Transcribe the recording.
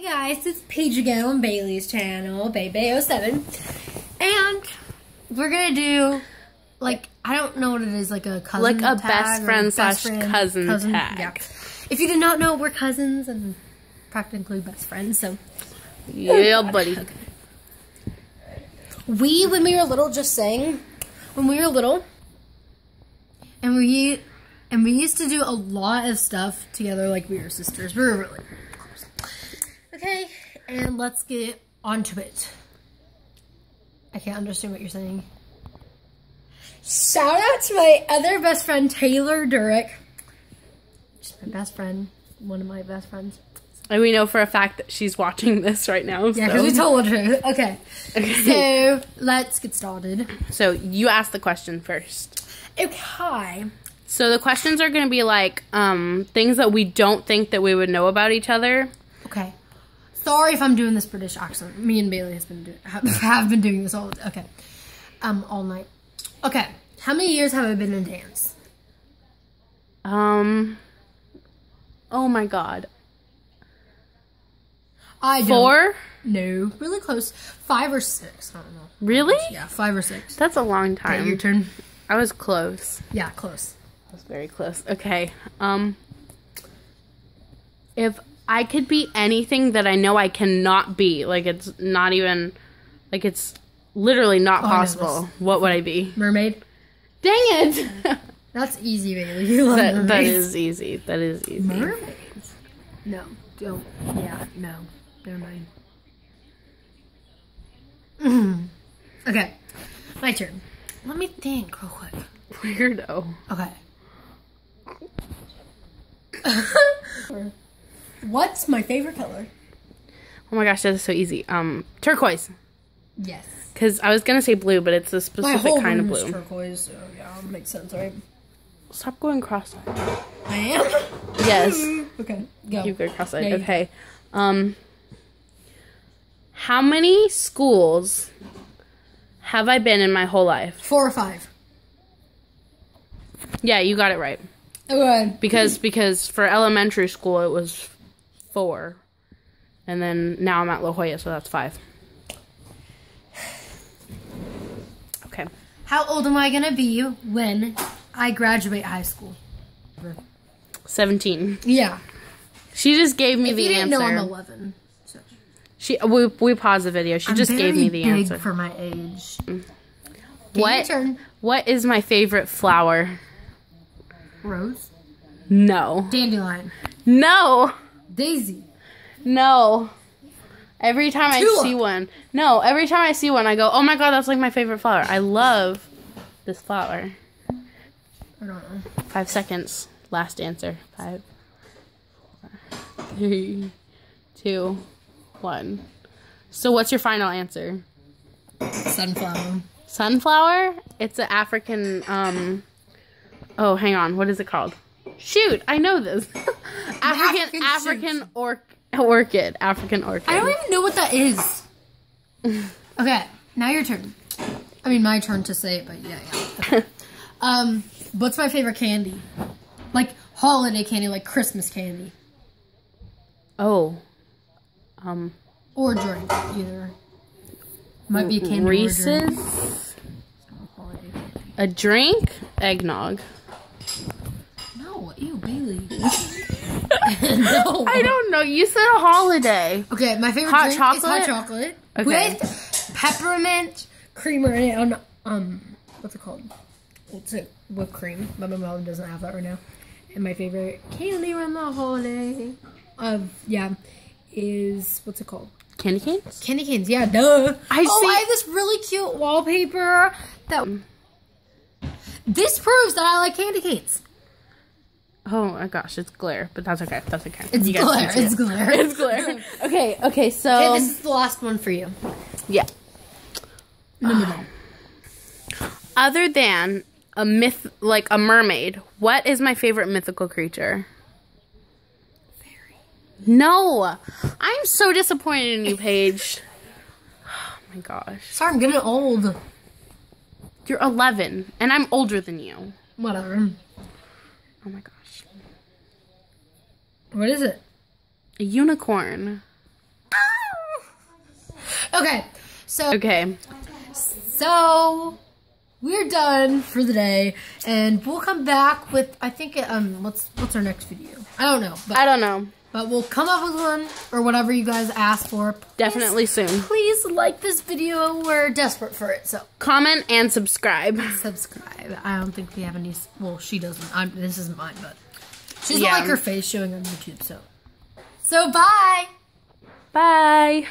Hey guys, it's Paige again on Bailey's channel, Baybay07. And we're gonna do like I don't know what it is, like a cousin Like a tag best or friend slash cousin tag. Yeah. If you did not know, we're cousins and practically best friends. So Yeah, buddy. we, when we were little, just saying, when we were little, and we and we used to do a lot of stuff together, like we were sisters. We were really. Okay, and let's get onto it. I can't understand what you're saying. Shout out to my other best friend Taylor Durick. She's my best friend, one of my best friends. And we know for a fact that she's watching this right now. Yeah, so. because we told her. Okay, Okay. so let's get started. So you ask the question first. Okay. So the questions are going to be like um, things that we don't think that we would know about each other. Okay. Sorry if I'm doing this British accent. Me and Bailey has been do- have, been doing this all okay, um, all night. Okay. How many years have I been in dance? Um. Oh my God. I Four? know. Really close. Five or six. I don't know. Really? Yeah, five or six. That's a long Okay, your turn. I was close. Yeah, close. I was very close. Okay. Um. If I could be anything that I know I cannot be, like it's not even, like it's literally not Oh, possible, what would I be? Mermaid. Dang it! That's easy, Bailey. You love that, that is easy. That is easy. mermaids. No, don't. Yeah, no. Never mind. Okay, my turn. Let me think real quick. Weirdo. Okay. What's my favorite color? Oh my gosh, that is so easy. Um, turquoise. Yes. Because I was gonna say blue, but it's a specific kind of blue. turquoise, so yeah, makes sense, right? Stop going cross-eyed. I am. Yes, Okay, go. you go cross-eyed. Yeah, okay. Um, how many schools have I been in my whole life? Four or five. Yeah, you got it right. Okay. Because because for elementary school it was four, and then now I'm at La Jolla, so that's five. Okay. How old am I gonna be when I graduate high school? 17. Yeah. She just gave me If the you didn't answer. know, I'm 11. So. She we we paused the video. She I'm just gave me the big answer. for my age. What what is my favorite flower? Rose. No. Dandelion. No. Daisy. No. Every time I see one. No, every time I see one I go, "Oh my god, that's like my favorite flower." I love this flower. I don't know. 5 seconds. Last answer. Five, four, three, two, one. So what's your final answer? Sunflower. Sunflower? It's an African um Oh, hang on. What is it called? Shoot, I know this. African African African or- orchid. African orchid. I don't even know what that is. okay, now your turn. I mean, my turn to say it, but yeah, yeah. Okay. um, what's my favorite candy? Like holiday candy, like Christmas candy, oh. Um or drink, either. Might be a candy or drink. Reese's? A drink? Eggnog. No. I don't know. You said a holiday. Okay, my favorite Hot drink is chocolate? hot chocolate Okay. with peppermint creamer in it. On um, what's it called? What's it? Whipped cream. But my mom doesn't have that right now. And my favorite candy on the holiday, of yeah, is what's it called? Candy canes? Candy canes. Yeah, duh. I oh, see- I have this really cute wallpaper that. This proves that I like candy canes. Oh my gosh, it's glare, but that's okay. That's okay. It's glare. It's it. glare. It's glare. okay, okay, so Okay, this is the last one for you. yeah. In the middle. Other than a myth like a mermaid, what is my favorite mythical creature? Fairy. No. I'm so disappointed in you, Paige. Oh my gosh. Sorry, I'm getting old. You're 11 and I'm older than you. Whatever. Oh my gosh. What is it? A unicorn. Ah! okay. So Okay. So we're done for the day and we'll come back with I think um what's what's our next video? I don't know. I don't know but we'll come up with one or whatever you guys ask for. Please- Definitely soon. Please like this video. We're desperate for it, so Comment and subscribe. subscribe. I don't think we have any. Well, she doesn't. I'm, this isn't mine, but she doesn't Yeah. like her face showing on YouTube. So, so bye. Bye.